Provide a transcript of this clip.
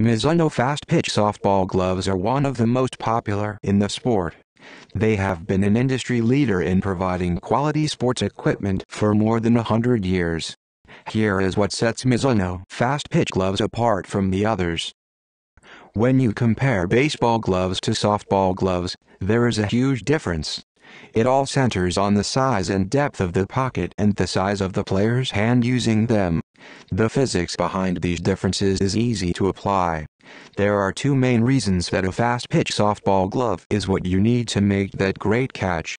Mizuno Fast Pitch softball gloves are one of the most popular in the sport. They have been an industry leader in providing quality sports equipment for more than a hundred years. Here is what sets Mizuno Fast Pitch gloves apart from the others. When you compare baseball gloves to softball gloves, there is a huge difference. It all centers on the size and depth of the pocket and the size of the player's hand using them. The physics behind these differences is easy to apply. There are two main reasons that a fast pitch softball glove is what you need to make that great catch.